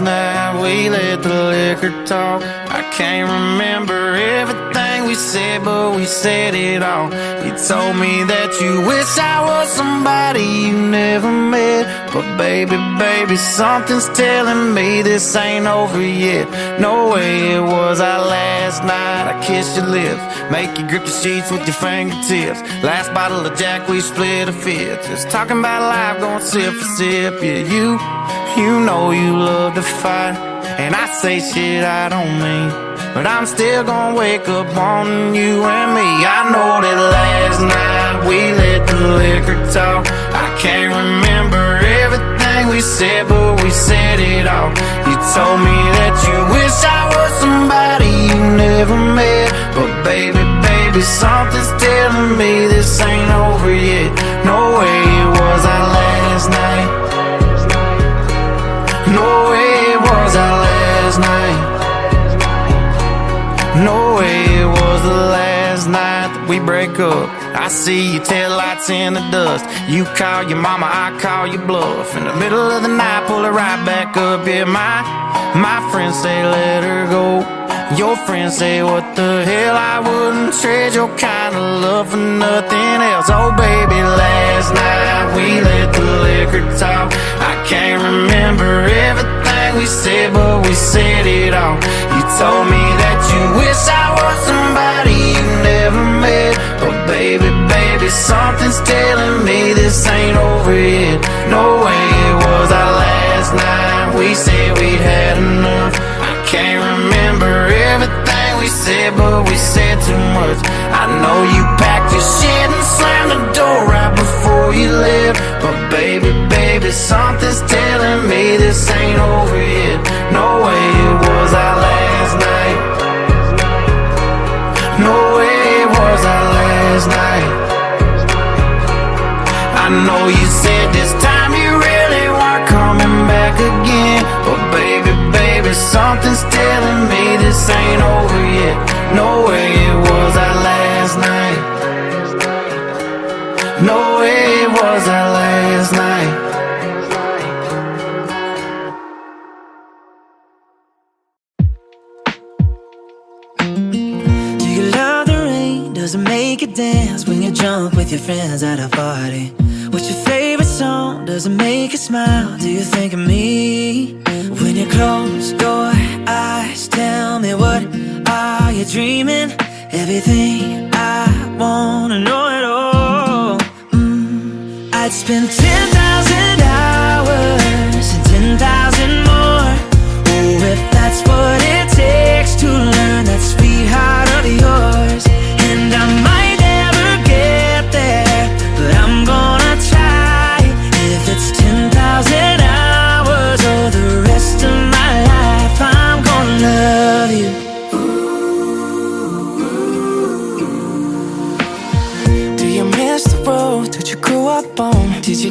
last night we let the liquor talk. I can't remember everything we said, but we said it all. You told me that you wish I was somebody you never met. But baby, baby, something's telling me this ain't over yet. No way it was our last night. I kissed your lips, make you grip the sheets with your fingertips. Last bottle of Jack, we split a fifth. Just talking about life, going sip for sip. Yeah, you, you know you love to fight. And I say shit I don't mean. But I'm still gonna wake up on you and me. I know that last night we let the liquor talk. I can't remember everything we said, but we said it all. You told me that you wish I was somebody you never met. But baby, baby, something's telling me this ain't over yet. No way it was our last night. No way it was our last night. No way it was the last night that we break up. I see your tail lights in the dust. You call your mama, I call your bluff. In the middle of the night, pull her right back up. Yeah, my my friends say let her go. Your friends say what the hell? I wouldn't trade your kind of love for nothing else. Oh baby, last night we let the liquor talk. I can't remember everything we said, but we said it all. You told me that you wish I was somebody you never met. But baby, baby, something's telling me this ain't over yet. No way it was our last night. We said we'd had enough. I can't remember said, but we said too much. I know you packed your shit and slammed the door right before you left. But baby, baby, something's telling me this ain't over yet. No way it was our last night. No way it was our last night. I know you said this time something's telling me this ain't over yet. No way it was our last night. No way it was our last night. Do you love the rain? Does it make you dance when you're drunk with your friends at a party? What's your favorite song? Does it make you smile? Do you think of me? When you close your eyes, tell me what are you dreaming? Everything I wanna know it all. Mm, I'd spend 10,000 hours and 10,000 more. Oh, if that's what it takes to learn that sweetheart of yours.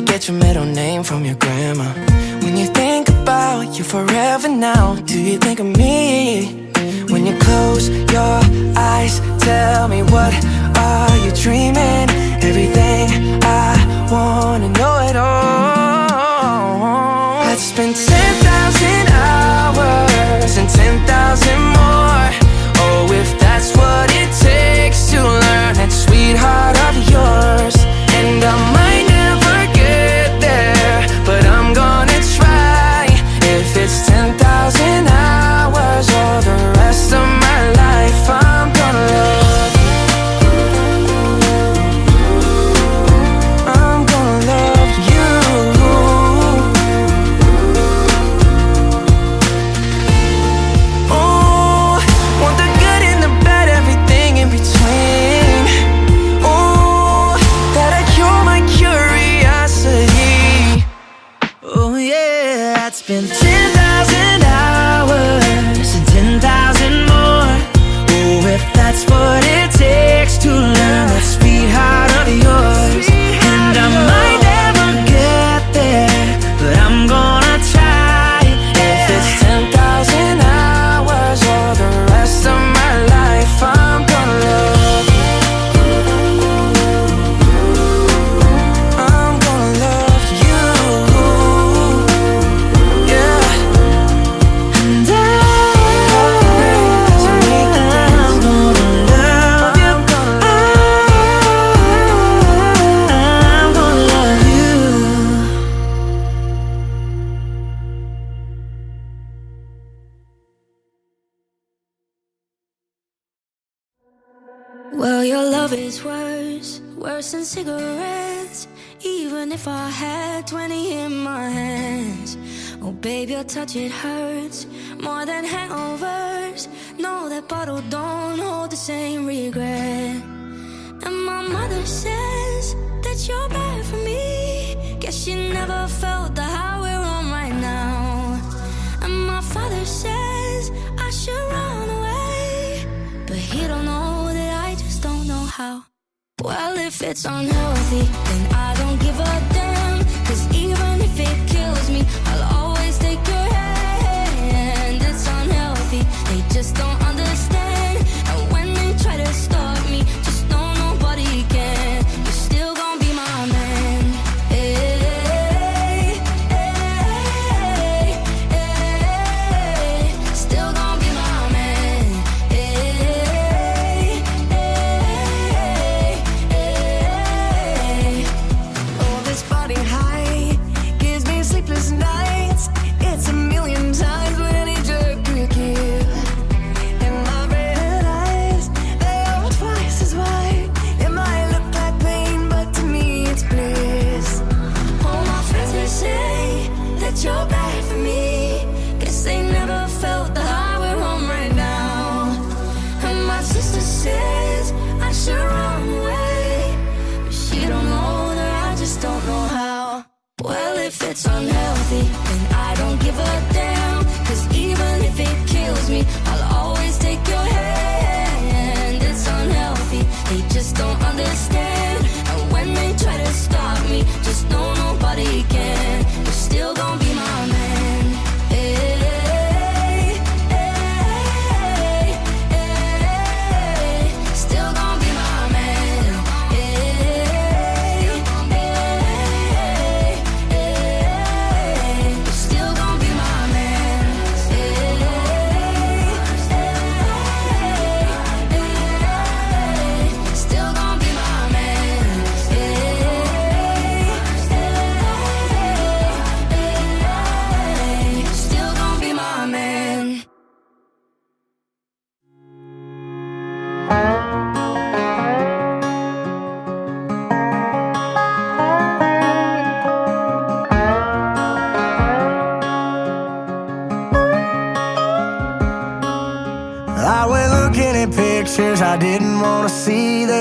Get your middle name from your grandma? When you think about you forever now, do you think of me? When you close your eyes, tell me what are you dreaming? Everything I wanna know it all. Spend babe, your touch, it hurts more than hangovers. No, that bottle don't hold the same regret. And my mother says that you're bad for me. Guess she never felt the high we're on right now. And my father says I should run away. But he don't know that I just don't know how. Well, if it's unhealthy, then I don't give a damn. Cause even if it kills me, just don't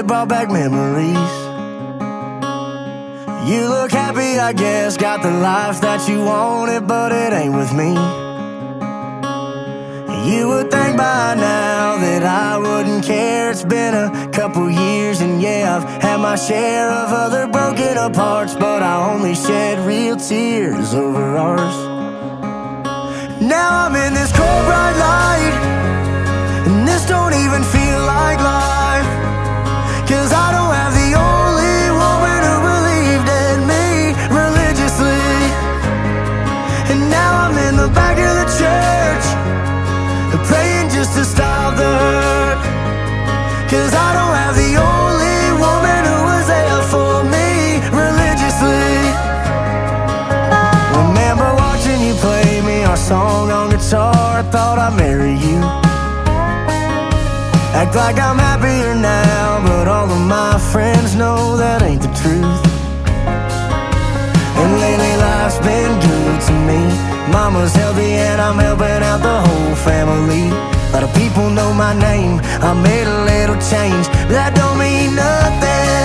Brought back memories. You look happy, I guess. Got the life that you wanted, but it ain't with me. You would think by now that I wouldn't care. It's been a couple years, and yeah, I've had my share of other broken aparts, but I only shed real tears over ours. Now I'm in this cold, bright light. Cause I don't have the only woman who believed in me religiously. And now I'm in the back of the church Praying just to stop the hurt. Cause I don't have the only woman who was there for me religiously. Remember watching you play me our song on guitar thought I'd marry you. Act like I'm happier now, but all of my friends know that ain't the truth. And lately life's been good to me. Mama's healthy and I'm helping out the whole family. A lot of people know my name. I made a little change, but that don't mean nothing.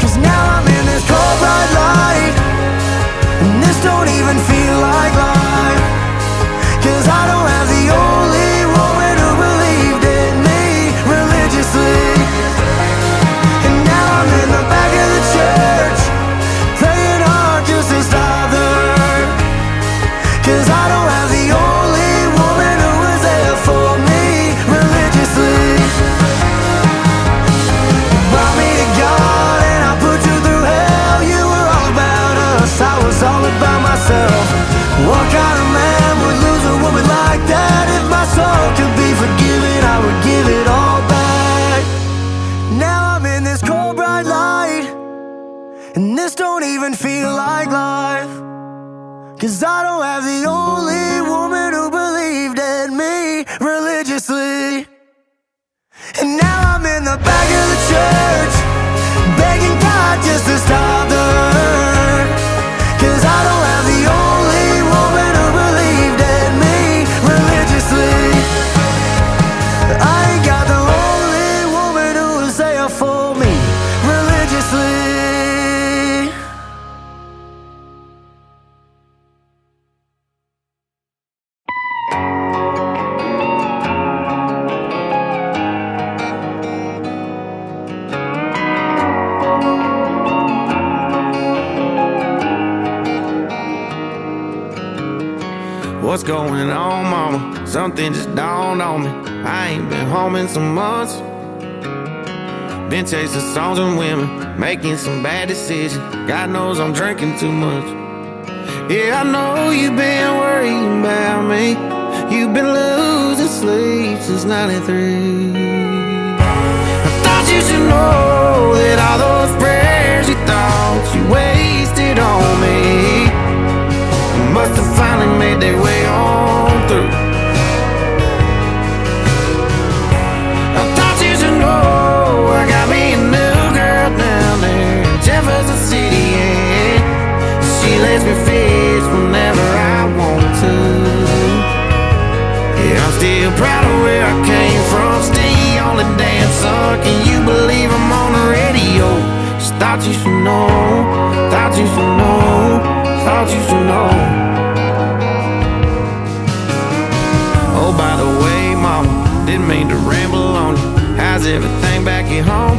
Cause now I'm in this cold bright light. And this don't even feel like life. Been chasing songs and women, making some bad decisions. God knows I'm drinking too much. Yeah, I know you've been worrying about me. You've been losing sleep since 93. I thought you should know that all those prayers you thought you wasted on me must have finally made their way on through. lets me fish whenever I want to. Yeah, I'm still proud of where I came from. Still a dancer. Can you believe I'm on the radio? Just thought you should know. Thought you should know. Thought you should know. Oh, by the way, Mama, didn't mean to ramble on you. How's everything back at home?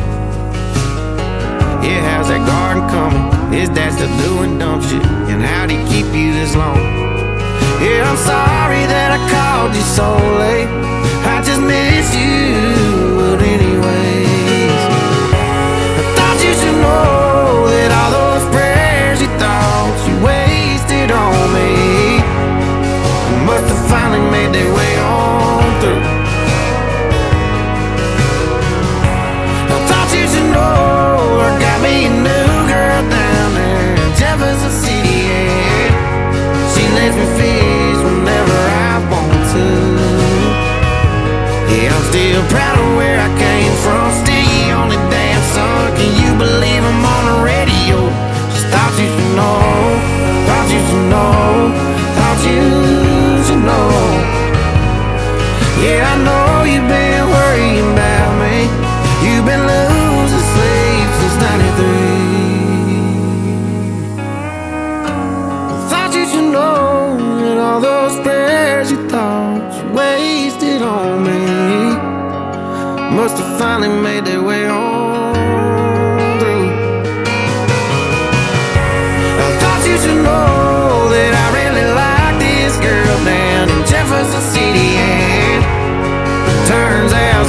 Yeah, how's that garden coming? Is that the blue and dumb shit? And how'd he keep you this long? Yeah, I'm sorry that I called you so late. I just miss you, but anyways, I thought you should know. que I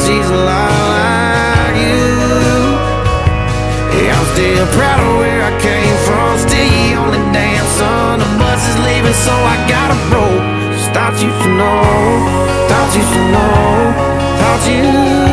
she's a lot like you. Yeah, I'm still proud of where I came from. Still the only dance on the bus is leaving So I gotta roll. Thought you should know. Thought you should know. Thought you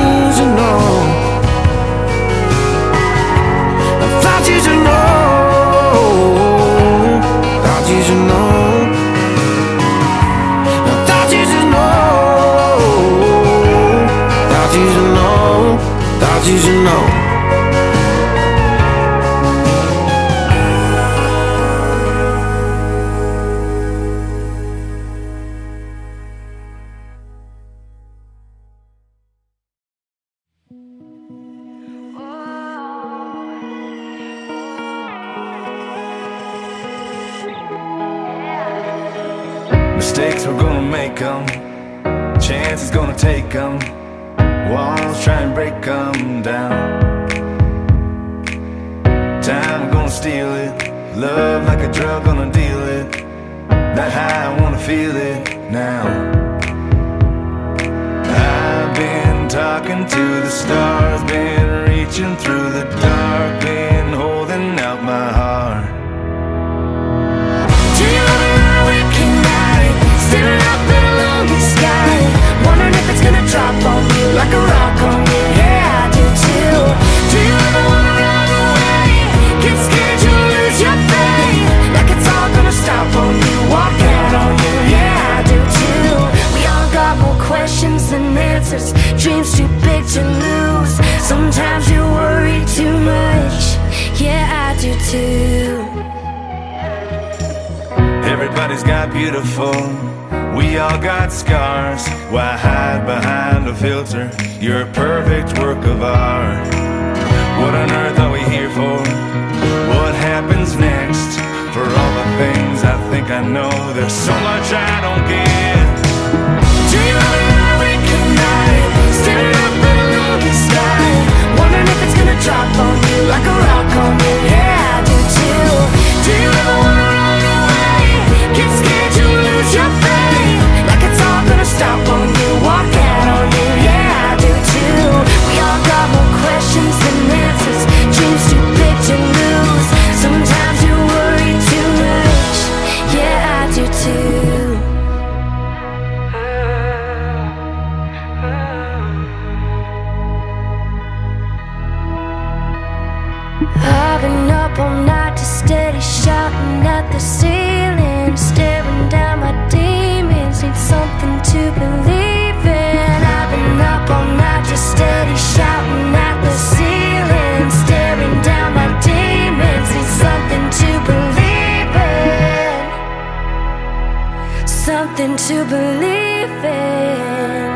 something to believe in.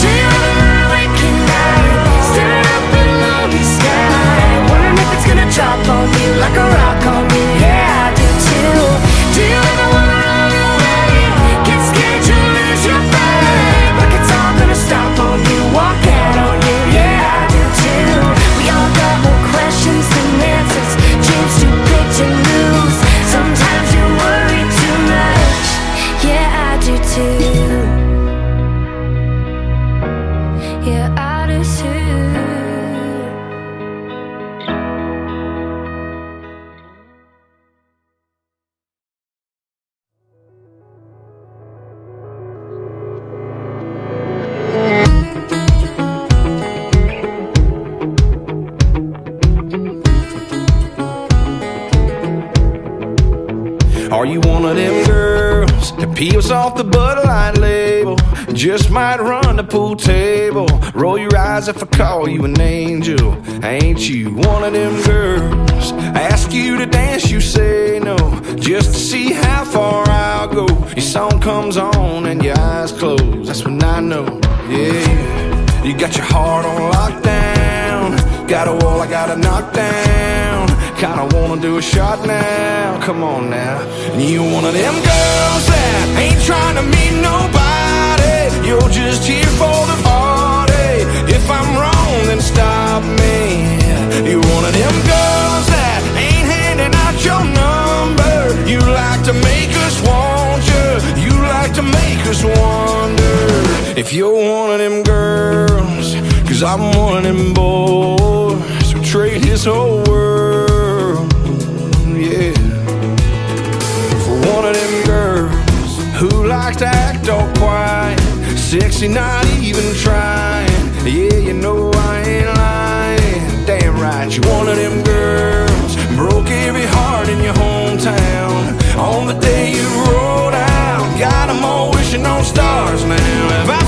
Do you ever lie awake at night, staring up at lonely sky, wondering if it's gonna drop on you like a if I call you an angel. Ain't you one of them girls? I ask you to dance, you say no, just to see how far I'll go. Your song comes on and your eyes close. That's when I know, yeah. You got your heart on lockdown. Got a wall I gotta knock down. Kinda wanna do a shot now. Come on now. And you one of them girls that ain't trying to meet nobody. You're just here for the if I'm wrong, then stop me. You one of them girls that ain't handing out your number. You like to make us want you You like to make us wonder If you're one of them girls Cause I'm one of them boys Who trade his whole world. Yeah. For one of them girls Who likes to act all quiet Sexy, not even trying. Yeah, you know I ain't lying. Damn right, you one of them girls. Broke every heart in your hometown. On the day you rolled out, got them all wishing on stars now. If I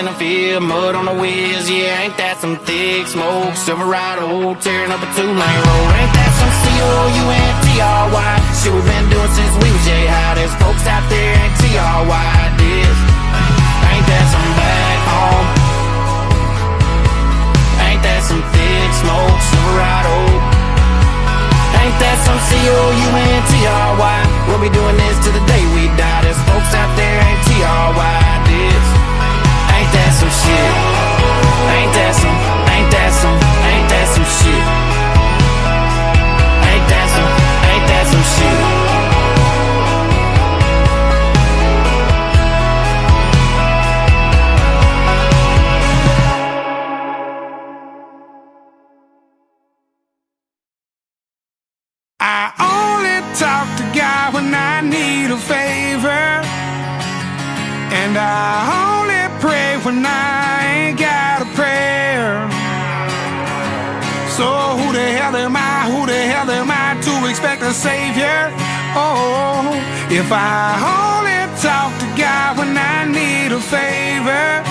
in the field, mud on the wheels, yeah, ain't that some thick smoke? Silverado tearing up a two-lane road, ain't that some C-O-U-N-T-R-Y? Shit we been doing since we was J-High, there's folks out there ain't T-R-Y this. Ain't that some back home? Ain't that some thick smoke, Silverado? Ain't that some C-O-U-N-T-R-Y? We'll be doing this till the day we die, there's folks out there ain't T-R-Y this that some shit? Ain't that some, ain't that some, ain't that some shit? Ain't that some, ain't that some shit? I only talk to God when I need a favor And I Savior. Oh, if I only talk to God when I need a favor.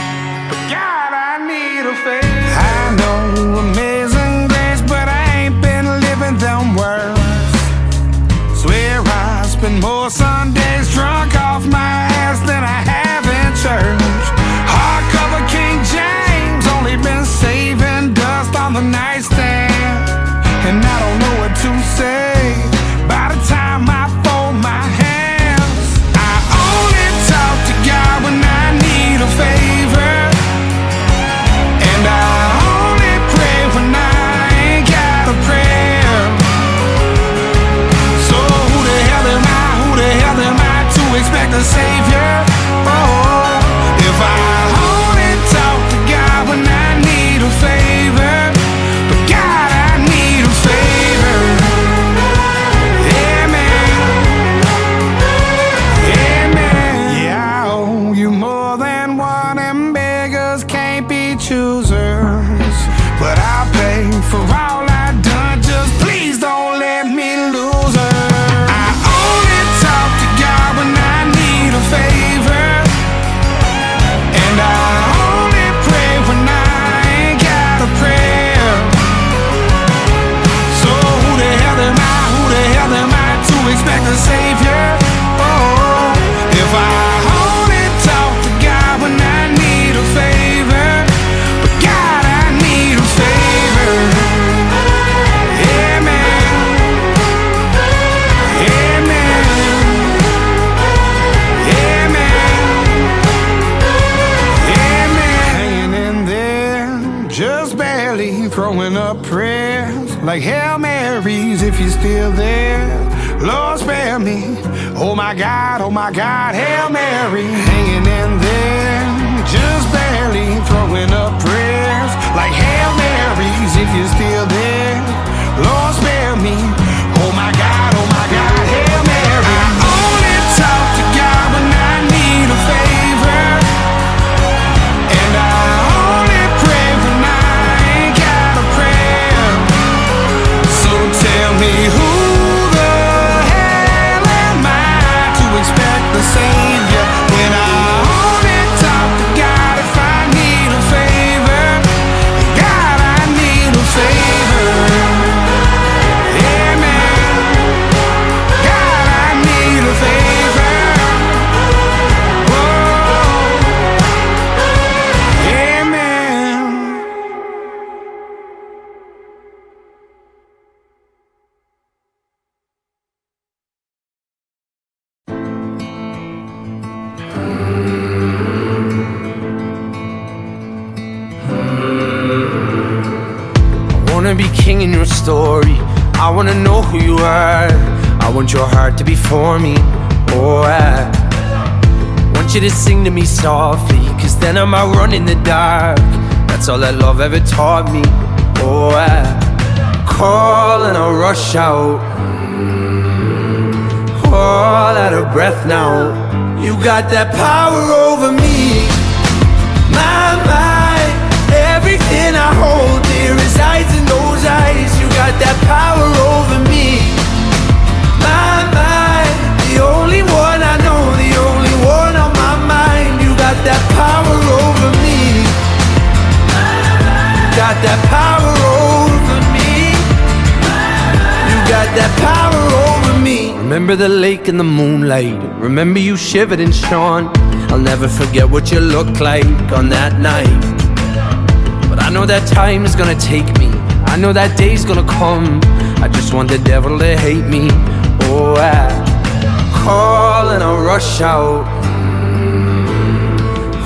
my God, oh my God, Hail Mary. Want your heart to be for me. Oh, I want you to sing to me softly. Cause then I might run in the dark. That's all that love ever taught me. Oh, I call and I rush out. All out of breath now. You got that power over me. My mind, everything I hold dear resides in those eyes. You got that power over me. Got that power over me. You got that power over me. Remember the lake in the moonlight. Remember you shivered and shone. I'll never forget what you looked like on that night. But I know that time is gonna take me. I know that day's gonna come. I just want the devil to hate me. Oh, I call and I rush out.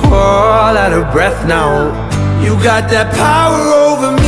All out of breath now. You got that power over me.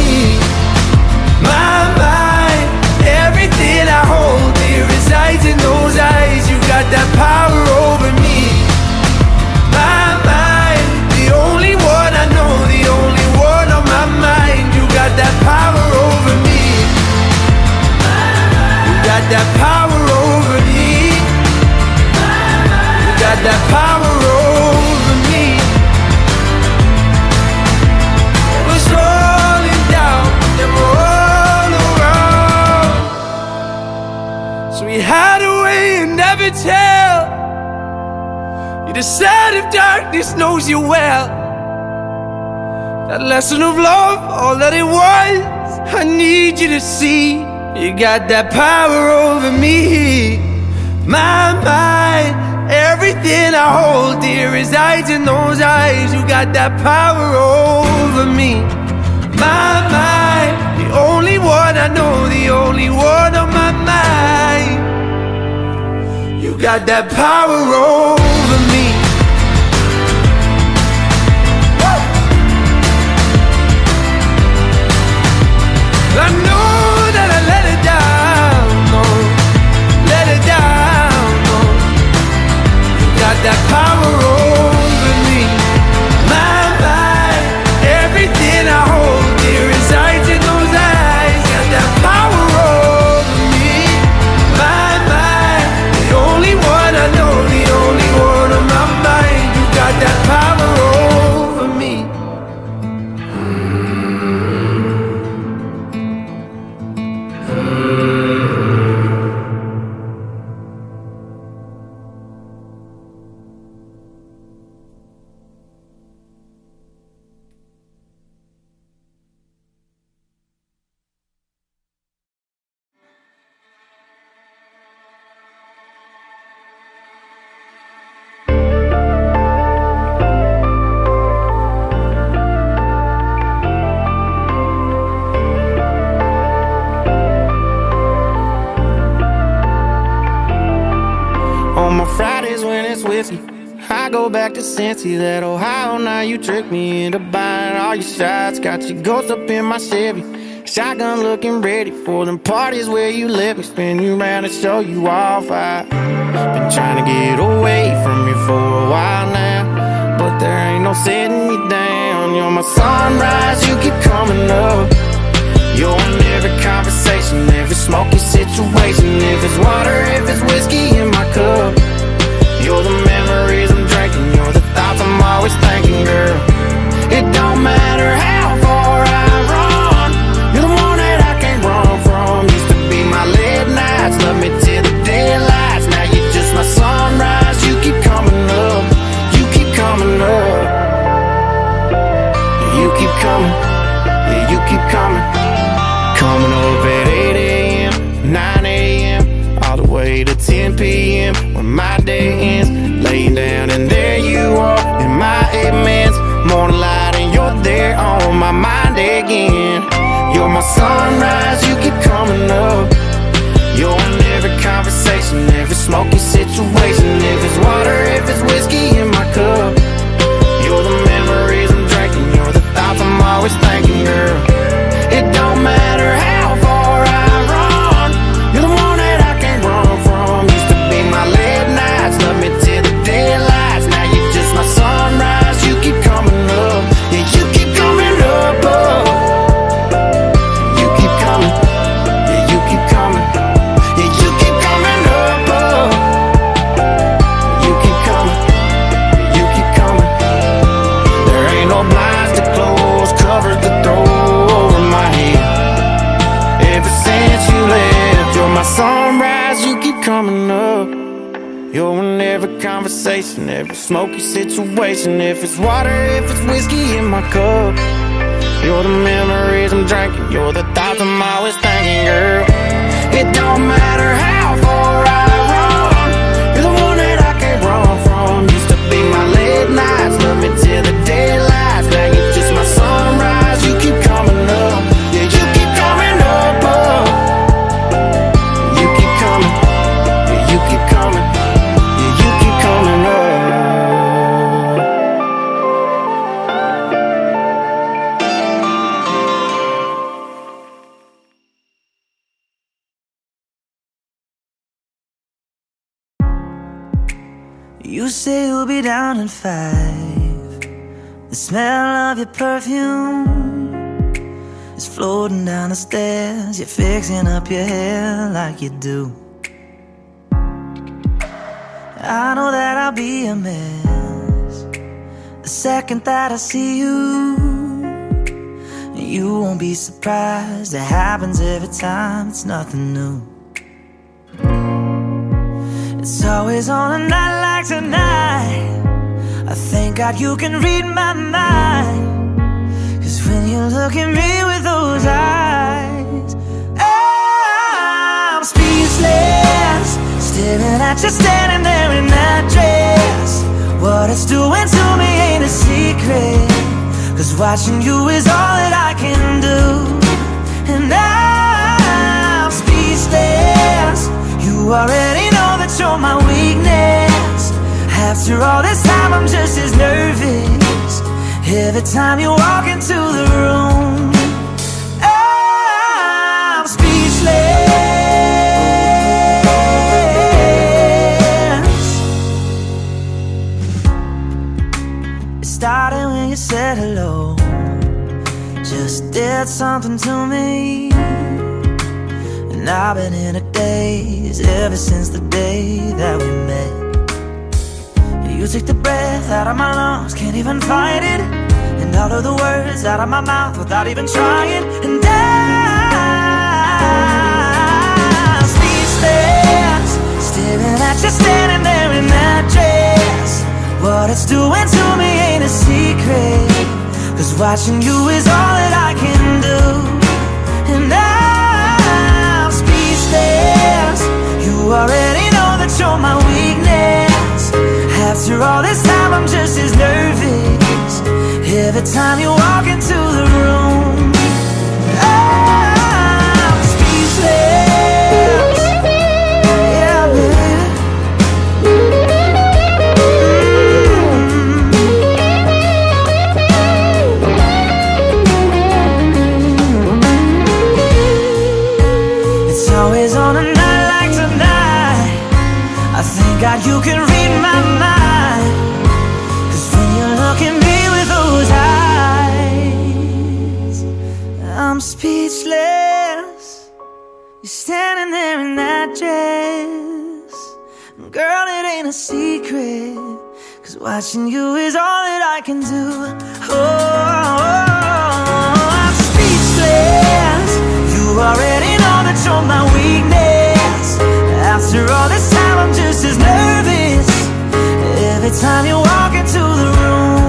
Lesson of love, all that it was, I need you to see. You got that power over me. My mind, everything I hold dear resides in those eyes. You got that power over me. My mind, the only one I know, the only one on my mind. You got that power over that Cincy, that Ohio. Now you tricked me into buying all your shots. Got your ghost up in my Chevy. Shotgun looking ready for them parties where you me spin you around and show you off. I've been trying to get away from you for a while now, but there ain't no setting you down. You're my sunrise, you keep coming up. You're in every conversation, every smoky situation. If it's water, if it's whiskey like you do. I know that I'll be a mess the second that I see you. You won't be surprised, it happens every time, it's nothing new. It's always on a night like tonight. I thank God you can read my mind. Cause when you look at me with those eyes, Staring at you standing there in that dress. What it's doing to me ain't a secret. Cause watching you is all that I can do. And I'm speechless. You already know that you're my weakness. After all this time, I'm just as nervous. Every time you walk into the room, I'm speechless. Said hello. Just did something to me. And I've been in a daze ever since the day that we met. You took the breath out of my lungs, can't even fight it. And all of the words out of my mouth without even trying. And I'm speechless, staring at you standing there in that dress. What it's doing to me ain't a secret. Cause watching you is all that I can do. And I'm speechless. You already know that you're my weakness. After all this time, I'm just as nervous. Every time you walk into the room, watching you is all that I can do. Oh, I'm speechless. You already know that you're my weakness. After all this time, I'm just as nervous. Every time you walk into the room,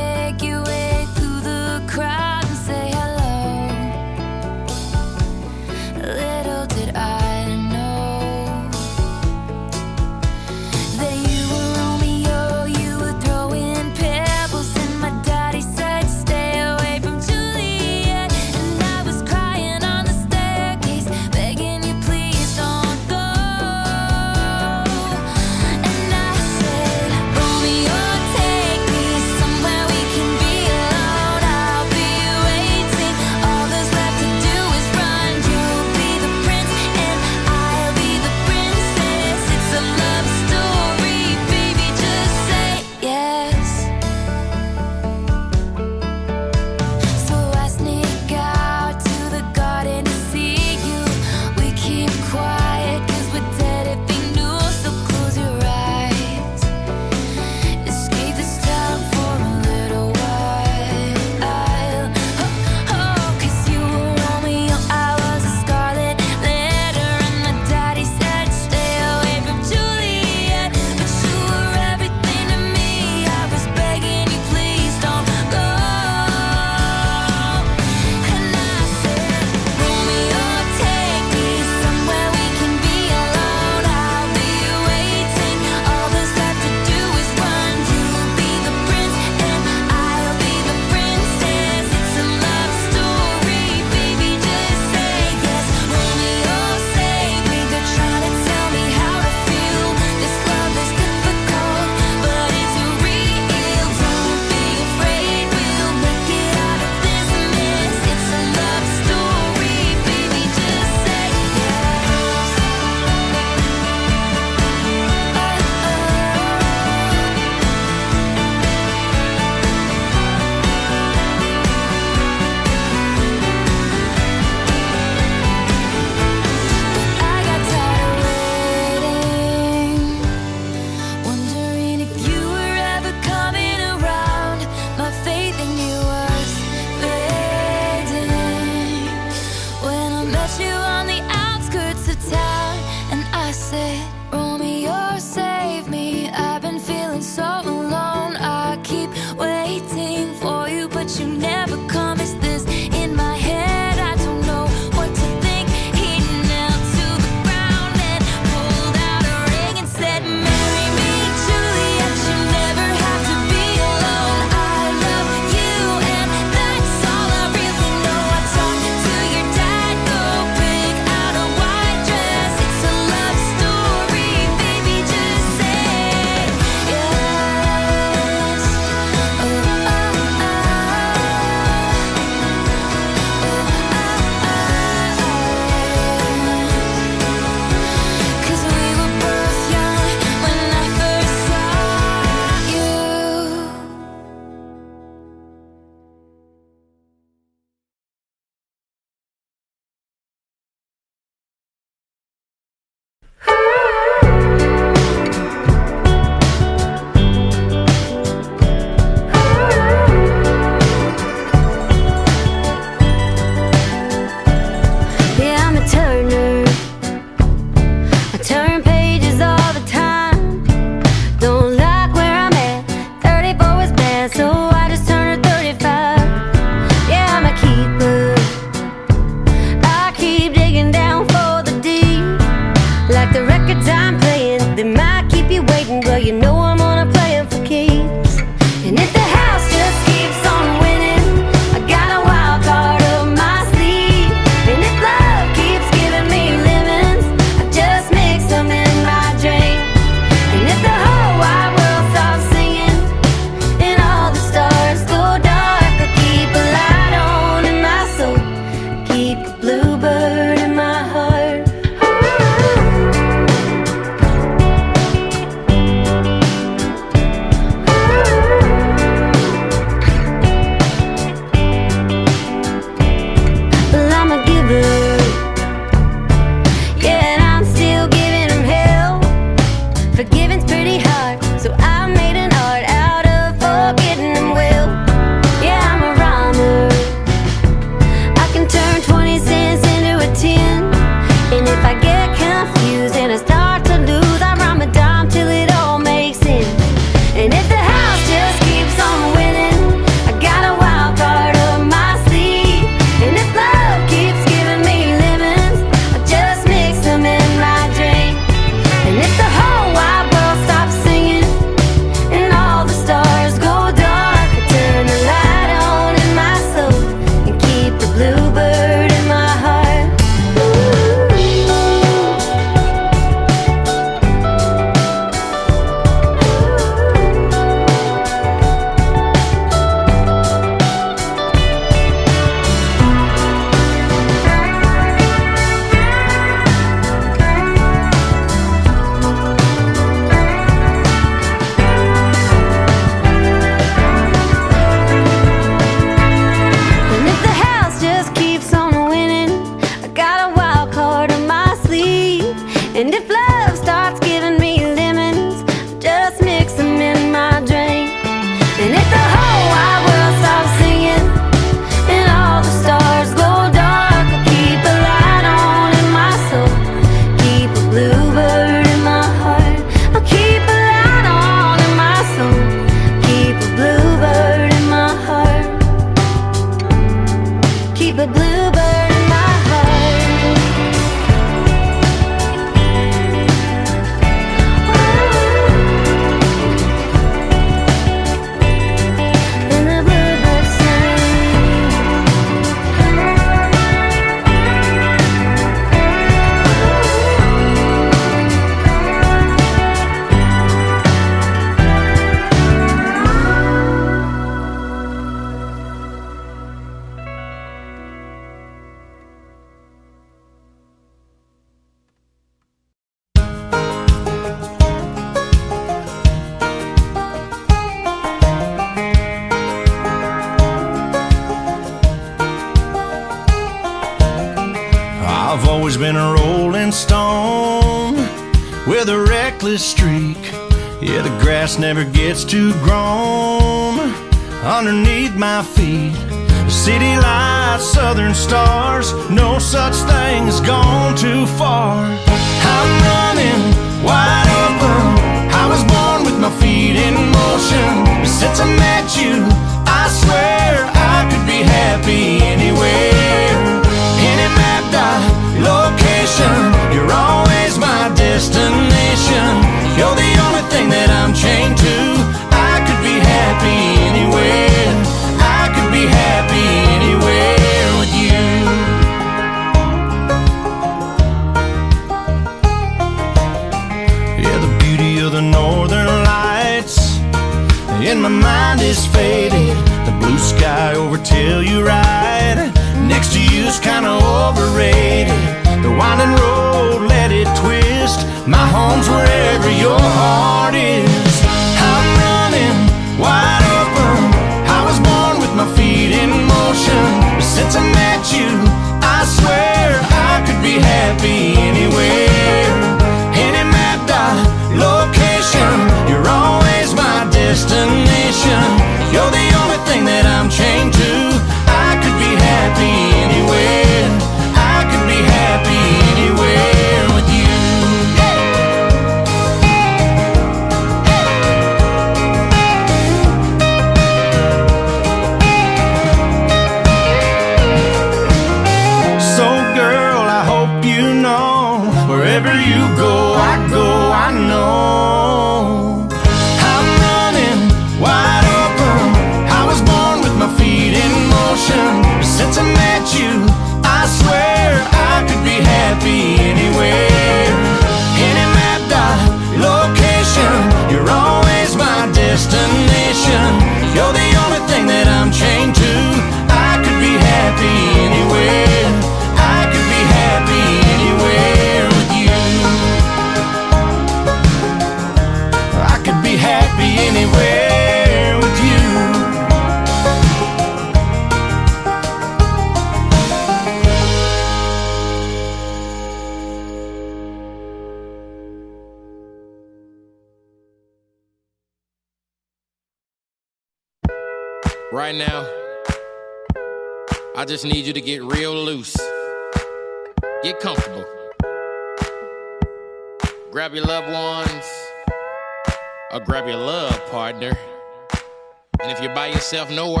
no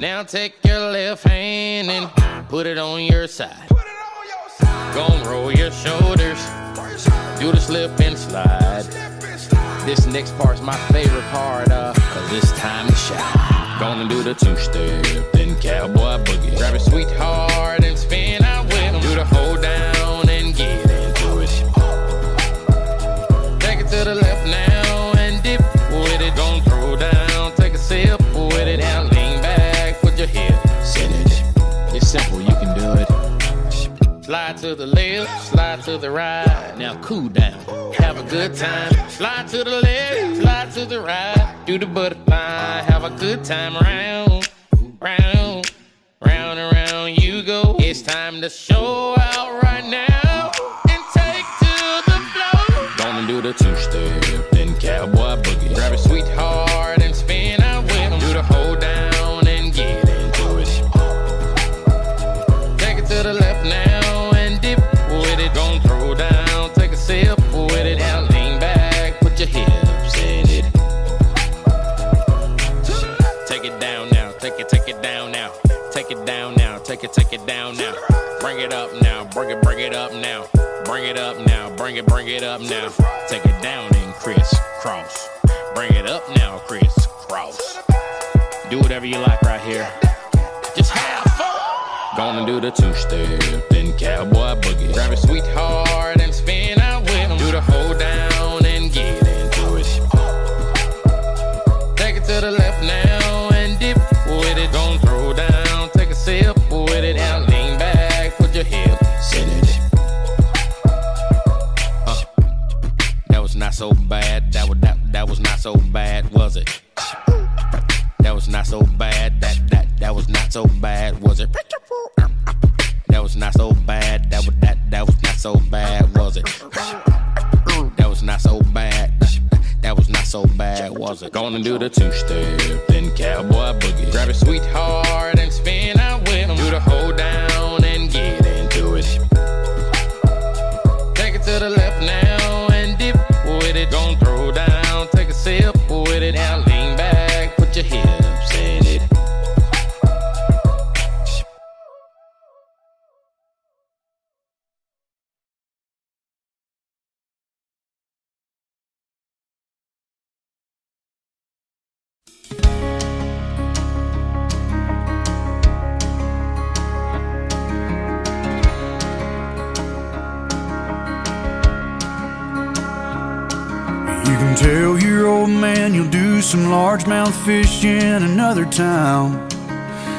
Now take your left hand and put it on your side. Gon' roll your shoulders, do the slip and slide. This next part's my favorite part, uh, cause it's time to shine. Gonna do the two step, then cowboy boogie. Grab a sweetheart to the left, slide to the right. Now cool down, have a good time. Slide to the left, slide to the right. Do the butterfly, have a good time. Round, round, round and round you go. It's time to show out right now and take to the floor. Gonna do the two. break it down now. Bring it up now, bring it, bring it up now. Bring it up now, bring it, bring it up now. Take it down and crisscross. Bring it up now, crisscross. Do whatever you like right here. Just have fun. Gonna do the two step, then cowboy boogie. Grab a sweetheart. So bad, was it? That was not so bad. That was that that was not so bad, was it? That was not so bad. That was not so bad, was it? Gonna do the two step, then cowboy boogie. Grab a sweetheart and spin out with him. Do the hold down can tell your old man you'll do some largemouth fish in another town.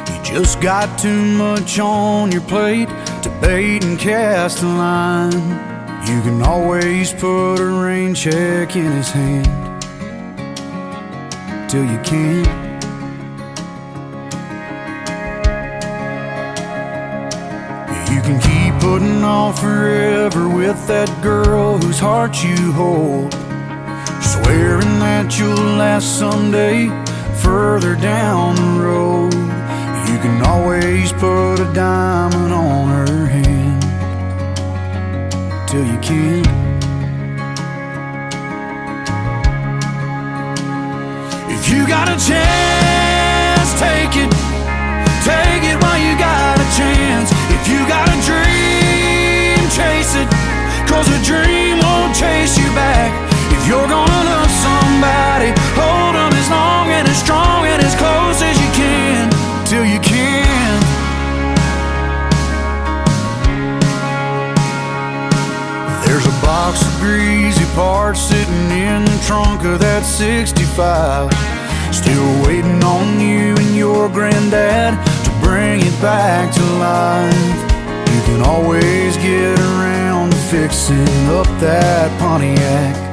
You just got too much on your plate to bait and cast a line. You can always put a rain check in his hand till you can't. You can keep putting off forever with that girl whose heart you hold. Swearing that you'll last someday further down the road. You can always put a diamond on her hand till you can't. If you got a chance, take it. Take it while you got a chance. If you got a dream, chase it. Cause a dream won't chase you back. You're gonna love somebody, hold them as long and as strong and as close as you can. Till you can. There's a box of greasy parts sitting in the trunk of that 65. Still waiting on you and your granddad to bring it back to life. You can always get around fixing up that Pontiac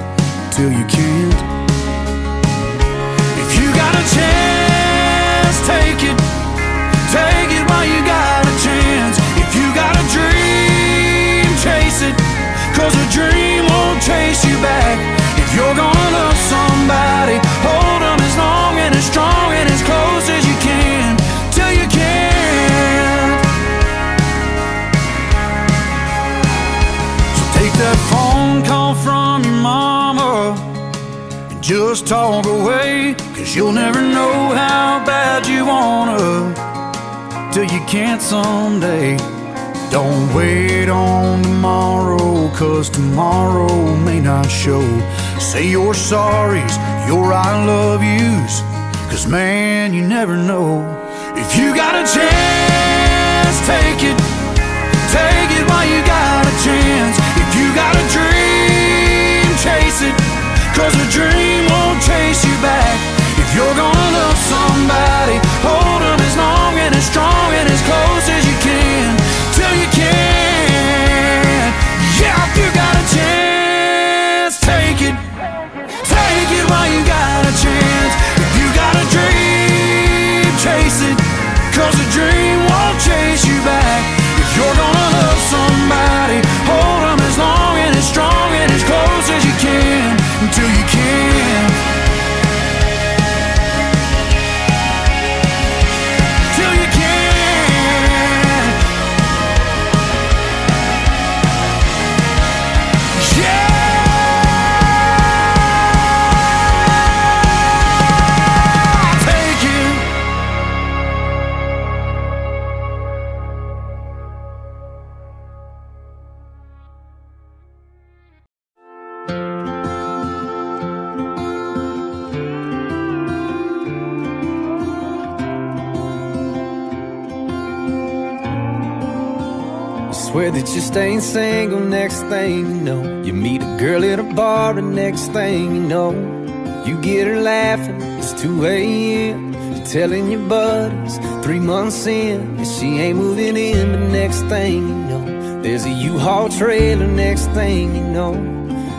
you can't. If you got a chance, take it. Take it while you got a chance. If you got a dream, chase it. Cause a dream won't chase you back. If you're gonna love somebody, hold them as long just talk away. Cause you'll never know how bad you wanna till you can't someday. Don't wait on tomorrow, cause tomorrow may not show. Say your sorries, your I love yous, cause man, you never know. If you got a chance, take it. Take it while you got a chance. If you got a dream. Cause a dream won't chase you back. If you're gonna love somebody, hold them single oh, next thing you know. You meet a girl at a bar, and next thing you know, you get her laughing. It's 2 a.m. You're telling your buddies three months in that she ain't moving in. But next thing you know, there's a U-Haul trailer. Next thing you know,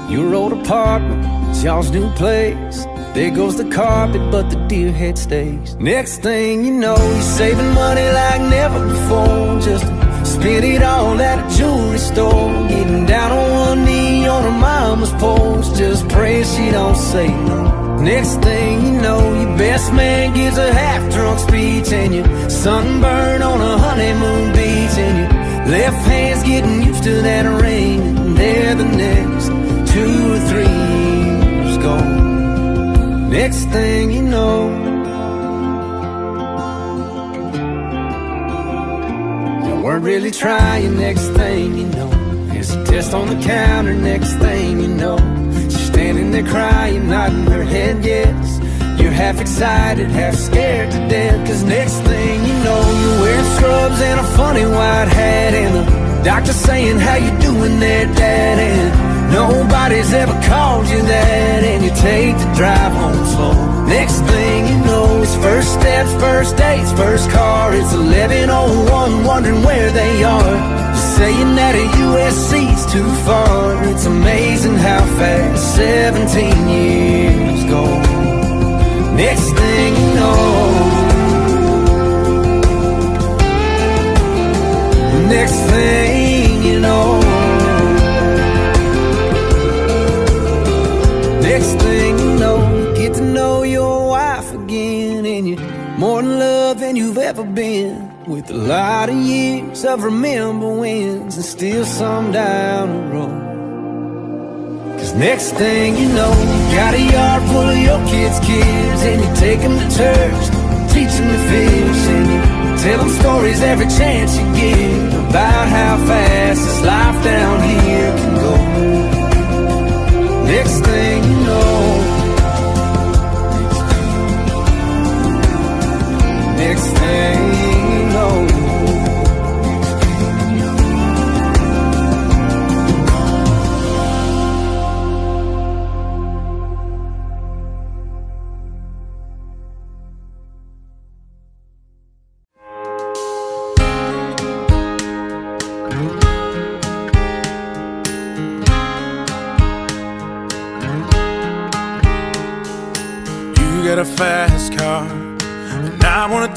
your old apartment, y'all's new place. There goes the carpet, but the deer head stays. Next thing you know, you're saving money like never before. Just to spend it all at a jewelry store. Getting down on one knee on her mama's porch. Just praying she don't say no. Next thing you know, your best man gives a half drunk speech, and you sunburn on a honeymoon beach, and your left hand's getting used to that ring. And there the next two or three years gone. Next thing you know, really trying. Next thing you know, there's a test on the counter. Next thing you know, she's standing there crying, nodding her head yes. You're half excited, half scared to death. Cause next thing you know, you're wearing scrubs and a funny white hat. And the doctor saying, How you doing there, Dad? And nobody's ever called you that. And you take the drive home slow. Next thing you first steps, first dates, first car. It's 1101, wondering where they are. Saying that a USC's too far. It's amazing how fast 17 years go. Next thing you know, next thing you know, next thing again, and you're more in love than you've ever been. With a lot of years of remember wins, and still some down the road. Cause next thing you know, you got a yard full of your kids' kids, and you take them to church, teach them to fish, and you tell them stories every chance you get about how fast this life down here can go. Next thing next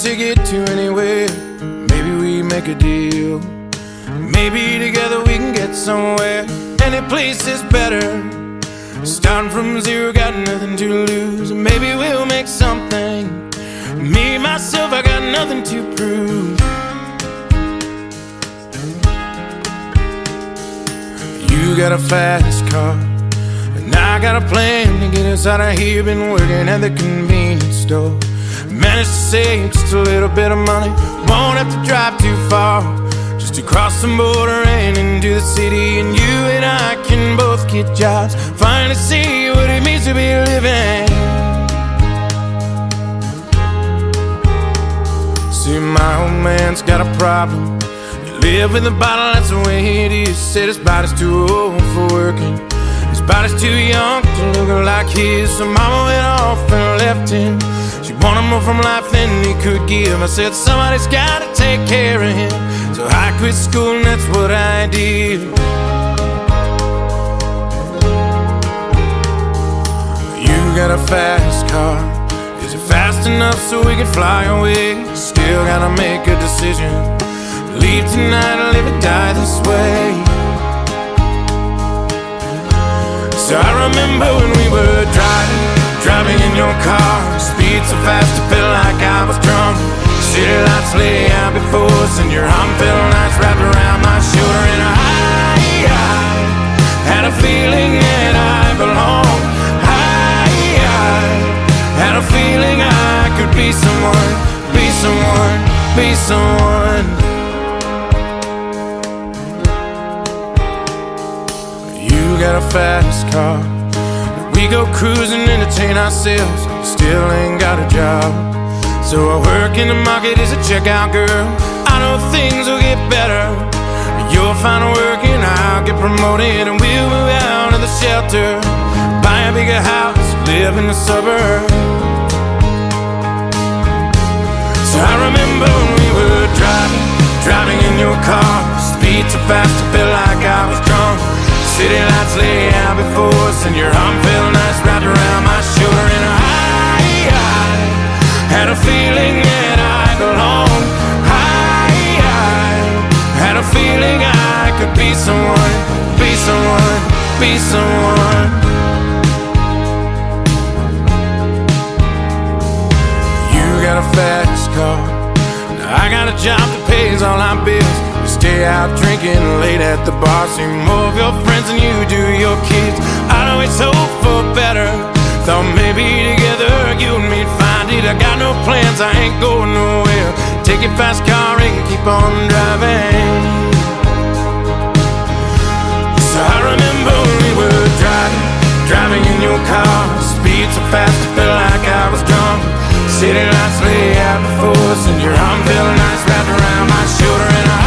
Wanna get to anywhere. Maybe we make a deal. Maybe together we can get somewhere. Any place is better. Starting from zero, got nothing to lose. Maybe we'll make something. Me, myself, I got nothing to prove. You got a fast car. And I got a plan to get us out of here. Been working at the convenience store. Managed to save just a little bit of money. Won't have to drive too far. Just to cross the border and into the city. And you and I can both get jobs. Finally see what it means to be living. See, my old man's got a problem. You live with a bottle, that's the way it is. Said his body's too old for working. His body's too young to look like his. So mama went off and left him. Wanted more from life than he could give. I said, somebody's gotta take care of him. So I quit school and that's what I did. You got a fast car. Is it fast enough so we can fly away? Still gotta make a decision. Leave tonight or live or die this way. So I remember when we were driving, driving in your car. Speed so fast, it felt like I was drunk. City lights lay out before us, and your arm felt nice wrapped around my shoulder. And I, I had a feeling that I belonged. I, I had a feeling I could be someone, be someone, be someone. You got a fast car. We go cruising, entertain ourselves. Still ain't got a job. So I work in the market as a checkout girl. I know things will get better. You'll find a work and I'll get promoted and we'll move out of the shelter. Buy a bigger house, live in the suburbs. So I remember when we were driving, driving in your car. Speed so fast, I felt like I was drunk. City lights lay out before us, and your arm felt nice wrapped around my shoulder. And I, I had a feeling that I belonged. I, I had a feeling I could be someone, be someone, be someone. You got a fast car. I got a job that pays all our bills. We stay out drinking late at the bar. See more of your friends than you do your kids. I'd always hope for better. Thought maybe together you and me'd find it. I got no plans, I ain't going nowhere. Take your fast car and keep on driving. So I remember when we were driving, driving in your car. Speed so fast, I felt like I was drunk. City lights lay out before us, and your arm felt nice wrapped around my shoulder. And I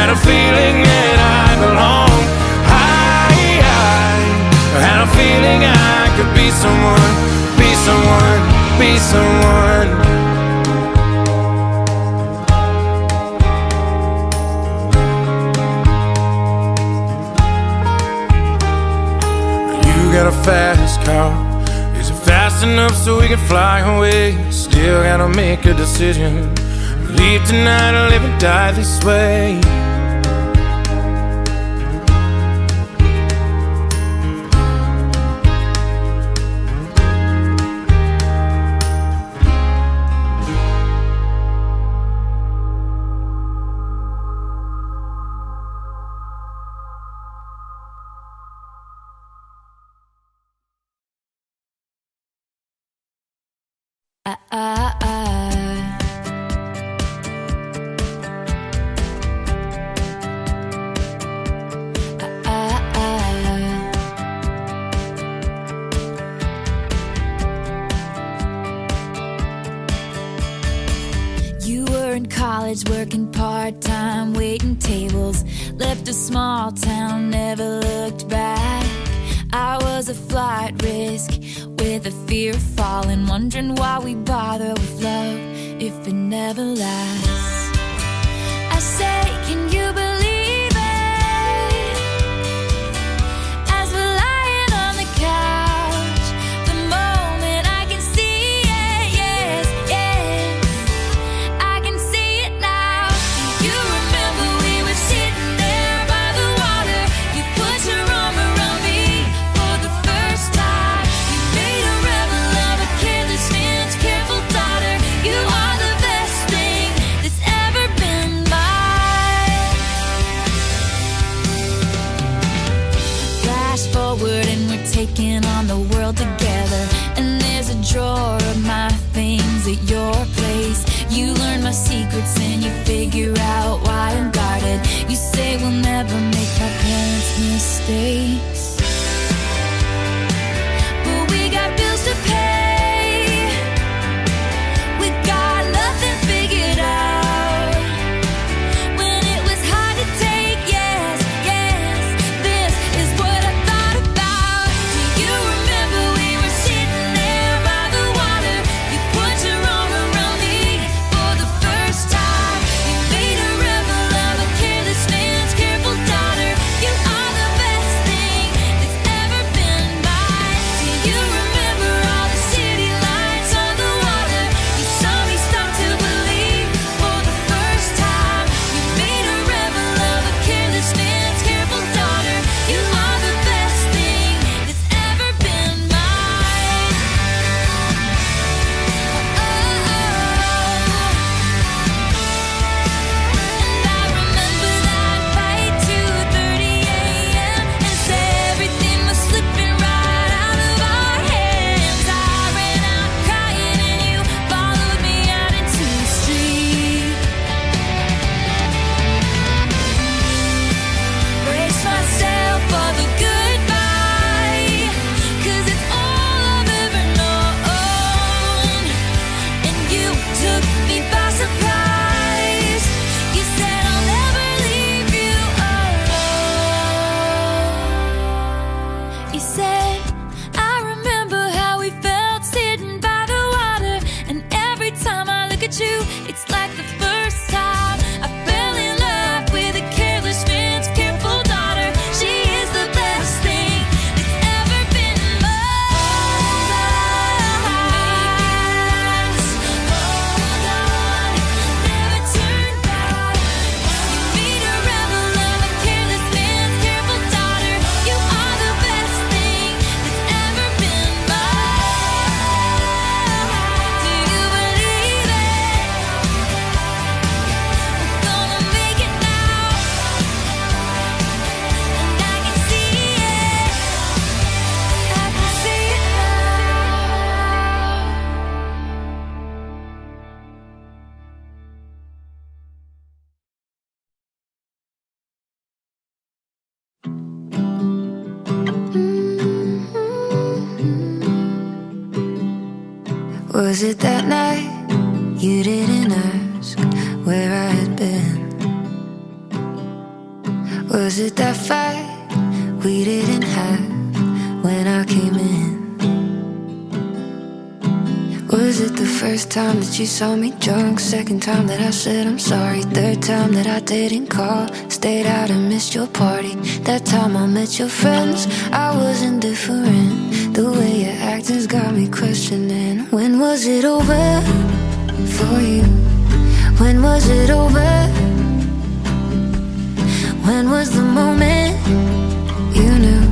had a feeling that I belonged. I, I had a feeling I could be someone, be someone, be someone. You got a fast car. Is it fast enough so we can fly away? Still gotta make a decision. Leave tonight or live and die this way. Left a small town, never looked back. I was a flight risk with a fear of falling, wondering why we bother with love if it never lasts. I say, can you believe figure out why I'm guarded. You say we'll never make our parents' mistakes. Was it that night you didn't ask where I had been? Was it that fight we didn't have when I came in? Was it the first time that you saw me drunk? Second time that I said I'm sorry. Third time that I didn't call. Stayed out and missed your party. That time I met your friends. I was indifferent. The way your acting's got me questioning. When was it over for you? When was it over? When was the moment you knew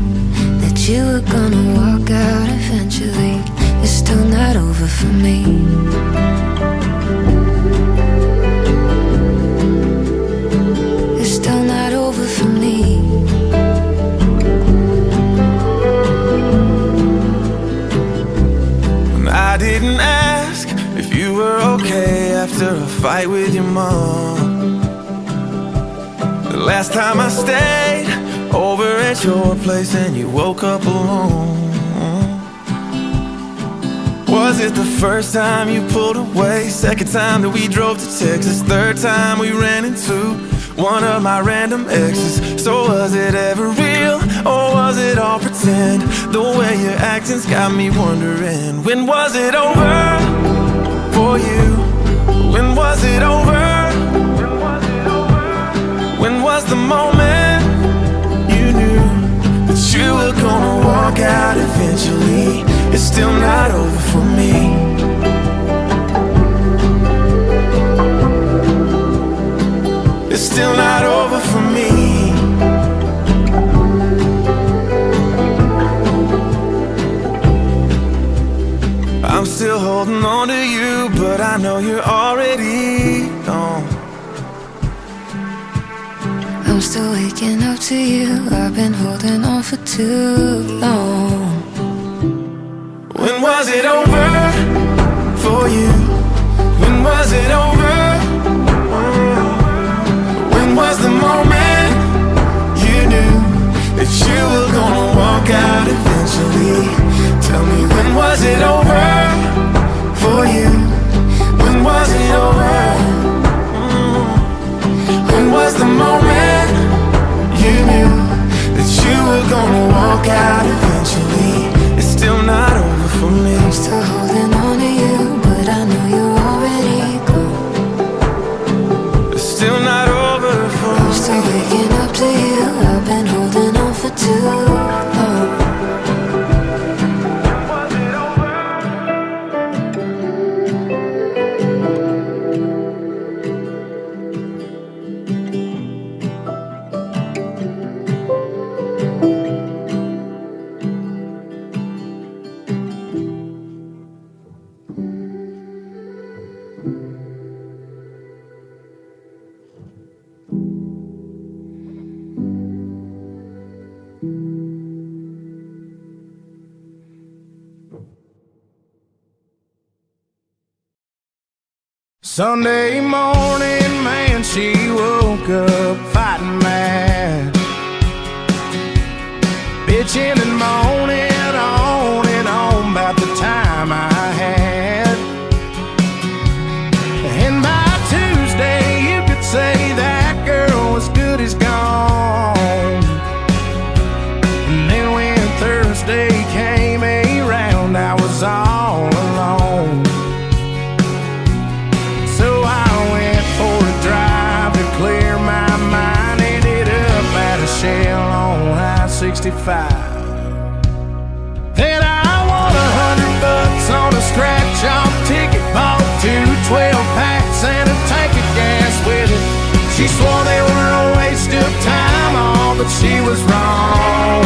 that you were gonna walk out eventually? It's still not over for me. It's still not over for me. I didn't ask if you were okay after a fight with your mom. The last time I stayed over at your place and you woke up alone. Was it the first time you pulled away? Second time that we drove to Texas? Third time we ran into one of my random exes? So was it ever real or was it all pretend? The way your acting's got me wondering When was it over for you? When was it over? When was the moment you knew that you were gonna walk out eventually? It's still not over for me. It's still not over for me. I'm still holding on to you, but I know you're already gone. I'm still waking up to you. I've been holding on for too long. When was it over for you? When was it over? When was the moment you knew that you were gonna walk out eventually? Tell me when was it over for you? When was it over? When was the moment you knew that you were gonna walk out for me. Sunday morning, She swore they were a waste of time, all but she was wrong.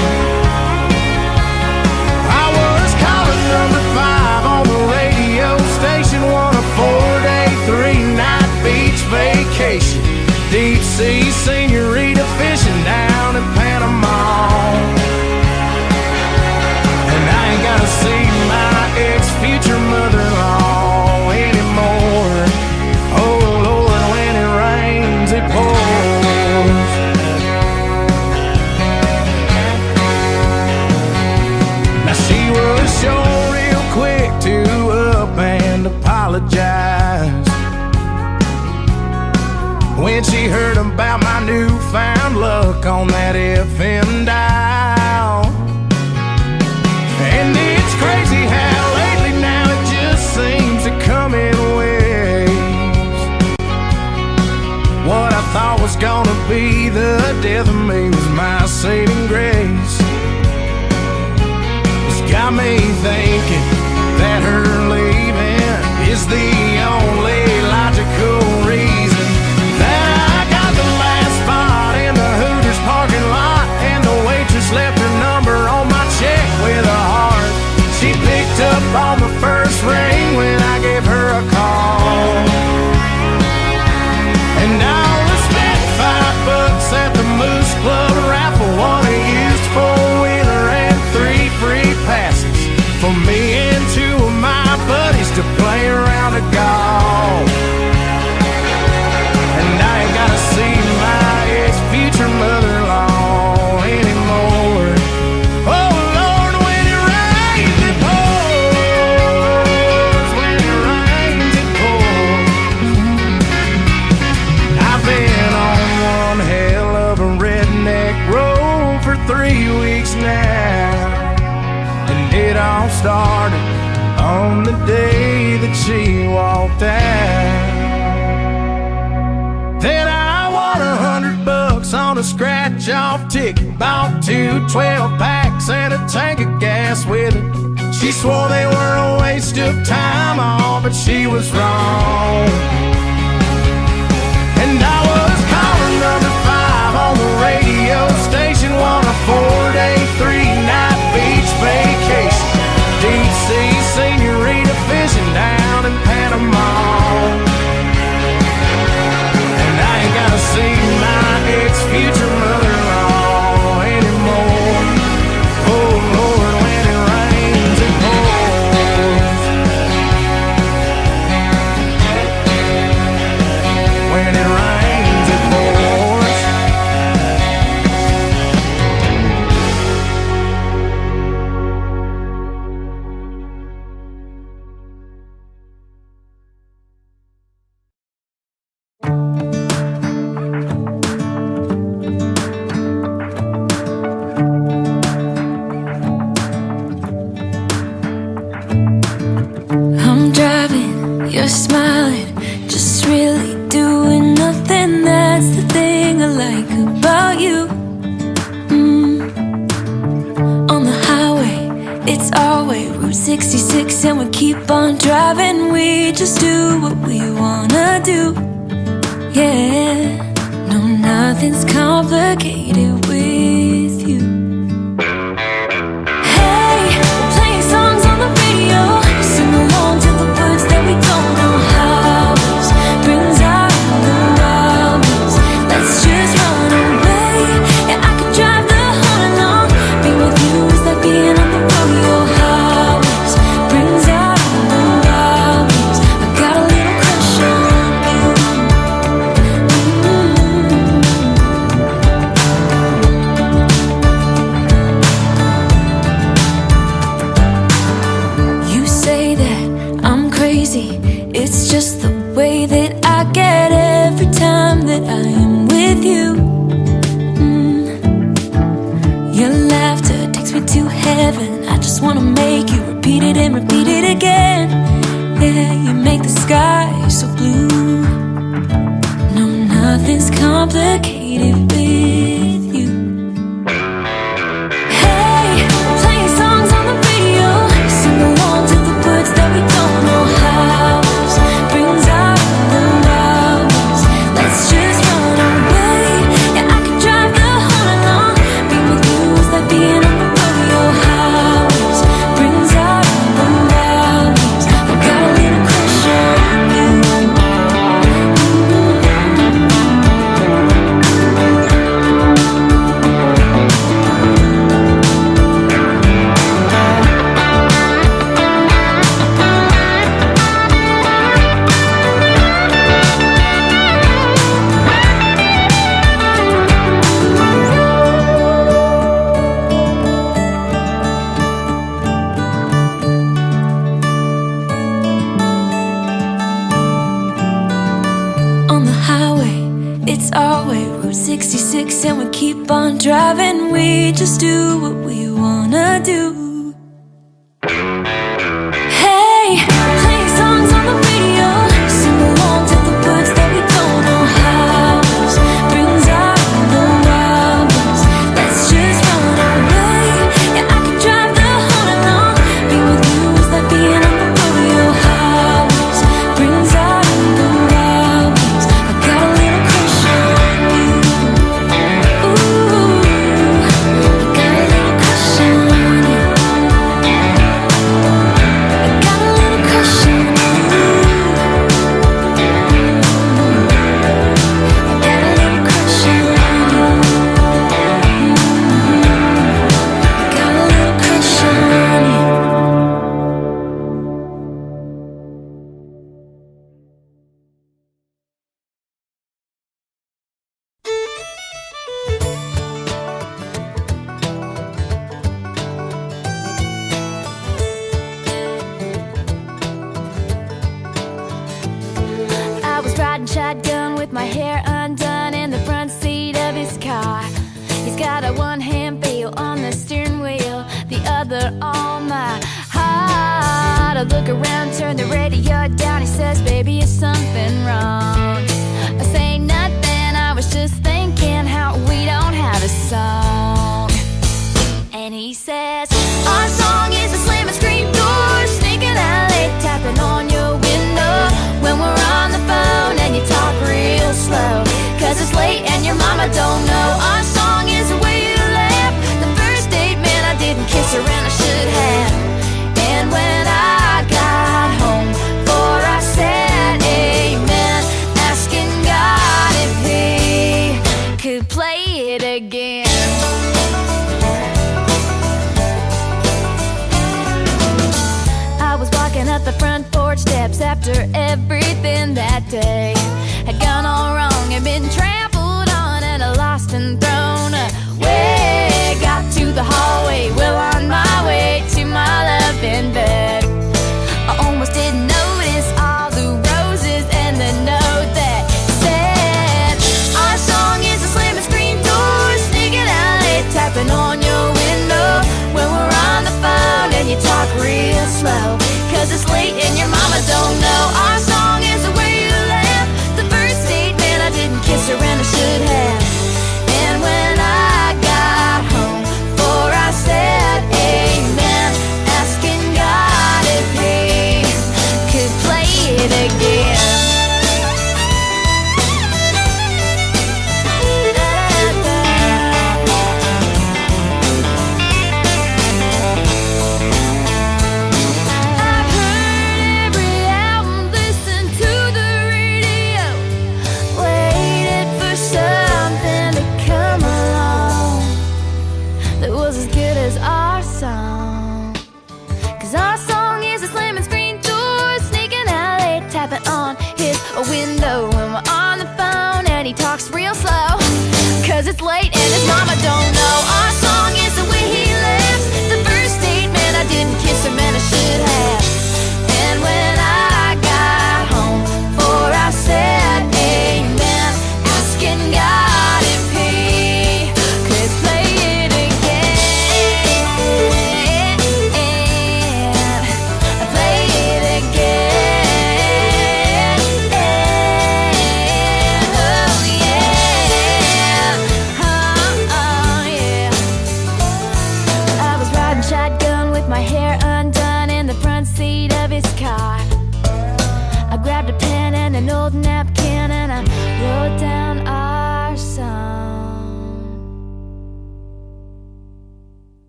I was calling number five on the radio station, want a four-day, three-night beach vacation, deep sea seniorita fishing.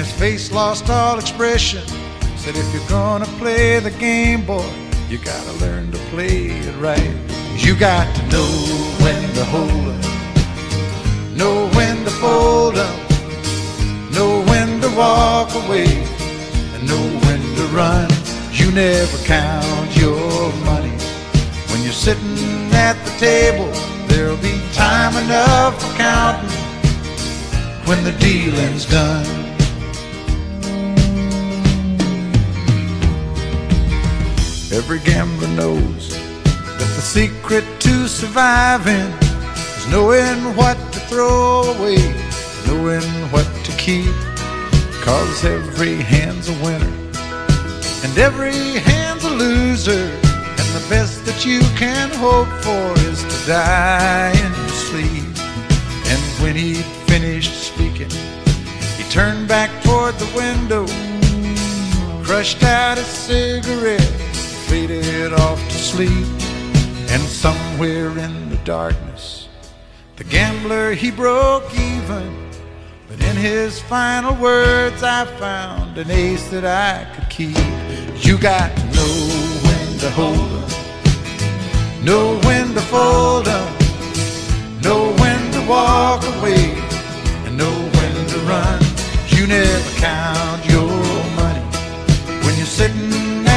his face lost all expression. Said, if you're gonna play the game, boy, you gotta learn to play it right. You got to know when to hold up, know when to fold up, know when to walk away, and know when to run. You never count your money when you're sitting at the table. There'll be time enough for counting when the dealing's done. Every gambler knows that the secret to surviving is knowing what to throw away, knowing what to keep. Cause every hand's a winner and every hand's a loser. And the best that you can hope for is to die in your sleep. And when he'd finished speaking, he turned back toward the window, crushed out a cigarette, faded off to sleep. And somewhere in the darkness, the gambler he broke even. But in his final words, I found an ace that I could keep. You got to know when to hold up, know when to fold up, know when to walk away, and know when to run. You never count your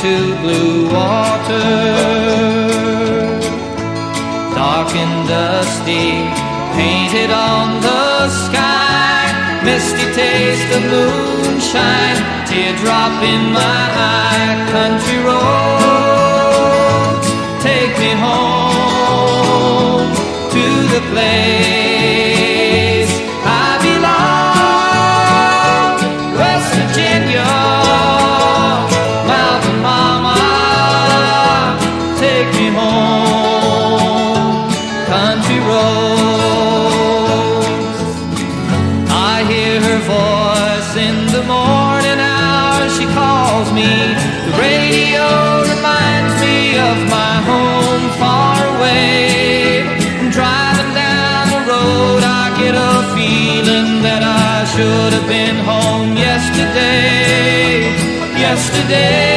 to blue water dark and dusty, painted on the sky. Misty taste of moonshine, teardrop in my eye. Country roads, take me home to the place should have been home yesterday. Yesterday,